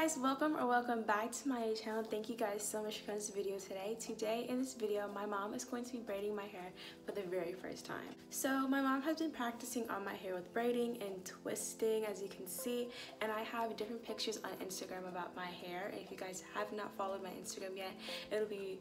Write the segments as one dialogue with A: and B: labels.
A: guys welcome or welcome back to my channel. Thank you guys so much for coming to this video today. Today in this video my mom is going to be braiding my hair for the very first time. So my mom has been practicing on my hair with braiding and twisting as you can see and i have different pictures on instagram about my hair. If you guys have not followed my instagram yet it'll be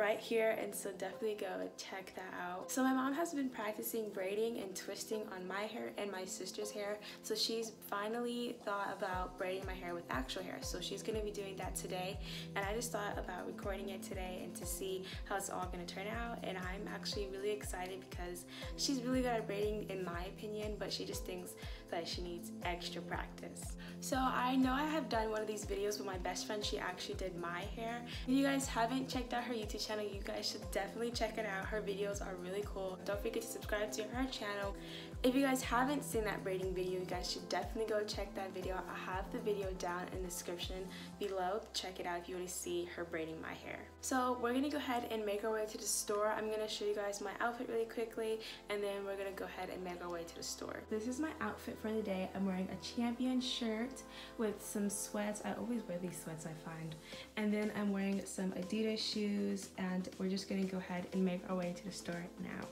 A: right here and so definitely go check that out. So my mom has been practicing braiding and twisting on my hair and my sister's hair so she's finally thought about braiding my hair with actual hair so she's gonna be doing that today and I just thought about recording it today and to see how it's all gonna turn out and I'm actually really excited because she's really good at braiding in my opinion but she just thinks that she needs extra practice. So I know I have done one of these videos with my best friend. She actually did my hair. If you guys haven't checked out her YouTube channel, you guys should definitely check it out. Her videos are really cool. Don't forget to subscribe to her channel. If you guys haven't seen that braiding video, you guys should definitely go check that video. I have the video down in the description below. Check it out if you want to see her braiding my hair. So we're going to go ahead and make our way to the store. I'm going to show you guys my outfit really quickly and then we're going to go ahead and make our way to the store. This is my outfit for the day. I'm wearing a champion shirt with some sweats. I always wear these sweats I find. And then I'm wearing some Adidas shoes and we're just going to go ahead and make our way to the store now.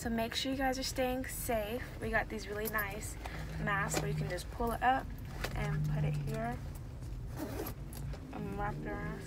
A: So make sure you guys are staying safe. We got these really nice masks where you can just pull it up and put it here and wrap it around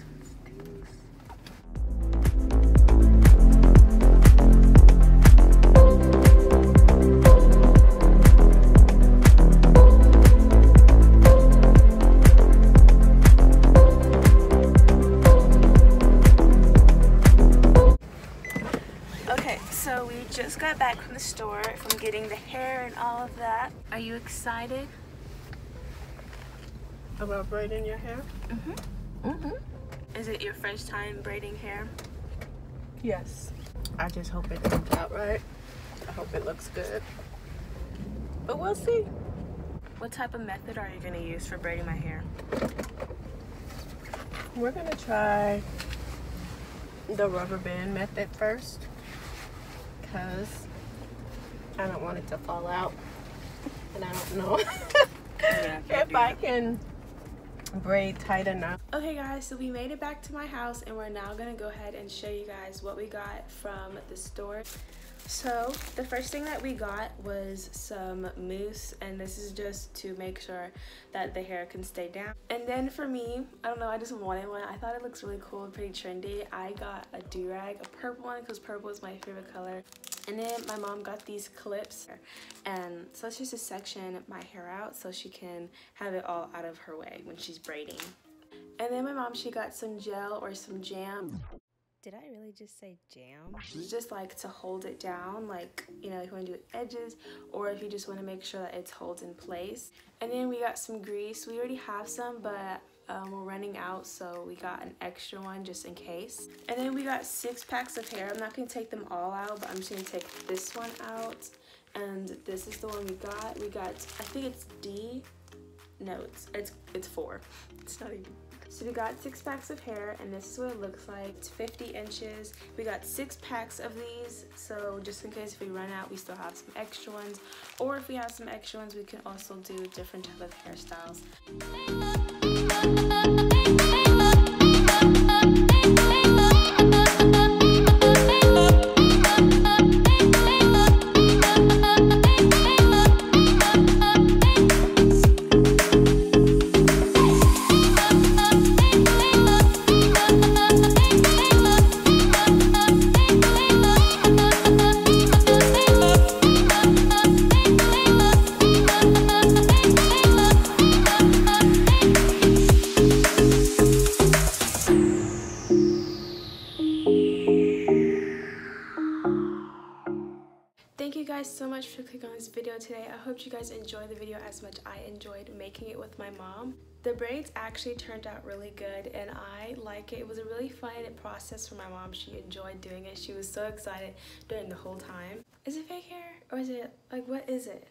A: from the store from getting the hair and all of that. Are you excited?
B: About braiding your hair?
A: Mm-hmm. Mm-hmm. Is it your first time braiding hair?
B: Yes. I just hope it comes out right. I hope it looks good. But we'll see.
A: What type of method are you going to use for braiding my hair?
B: We're gonna try the rubber band method first. Because I don't want it to fall out. And I don't know
A: Yeah,
B: if I can braid tight enough.
A: Okay guys, so we made it back to my house and we're now gonna go ahead and show you guys what we got from the store. So the first thing that we got was some mousse and this is just to make sure that the hair can stay down. And then for me, I don't know, I just wanted one. I thought it looks really cool and pretty trendy. I got a do-rag, a purple one because purple is my favorite color. And then my mom got these clips and so it's just to section my hair out so she can have it all out of her way when she's braiding. And then my mom, she got some gel or some jam. Did I really just say jam? Just like to hold it down, like, you know, if you want to do edges or if you just want to make sure that it holds in place. And then we got some grease. We already have some, but um, we're running out, so we got an extra one just in case. And then we got six packs of hair. I'm not to take them all out, but I'm just to take this one out. And this is the one we got. We got, I think it's D. No, it's, it's, it's four. It's not even. So we got six packs of hair and this is what it looks like. It's 50 inches. We got six packs of these. So just in case if we run out, we still have some extra ones. Or if we have some extra ones, we can also do different type of hairstyles. Thank you much for clicking on this video today. I hope you guys enjoyed the video as much I enjoyed making it with my mom. The braids actually turned out really good and I like it. It was a really fun process for my mom. She enjoyed doing it. She was so excited during the whole time. Is it fake hair or is it, like what is it?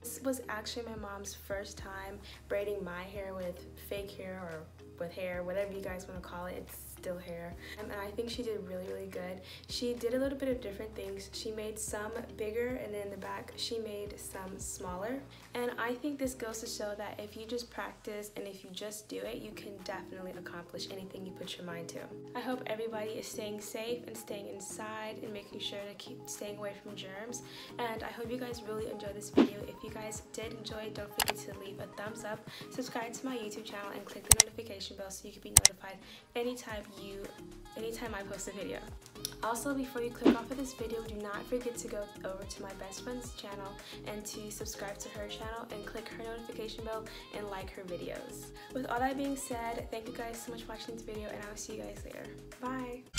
A: This was actually my mom's first time braiding my hair with fake hair or with hair, whatever you guys want to call it. It's still hair um, and I think she did really really good. She did a little bit of different things. She made some bigger and then in the back she made some smaller and I think this goes to show that if you just practice and if you just do it you can definitely accomplish anything you put your mind to. I hope everybody is staying safe and staying inside and making sure to keep staying away from germs and I hope you guys really enjoyed this video. If you guys did enjoy don't forget to leave a thumbs up, subscribe to my YouTube channel and click the notification bell so you can be notified anytime you anytime I post a video. Also, before you click off of this video, do not forget to go over to my best friend's channel and to subscribe to her channel and click her notification bell and like her videos. With all that being said, thank you guys so much for watching this video and I'll see you guys later. Bye!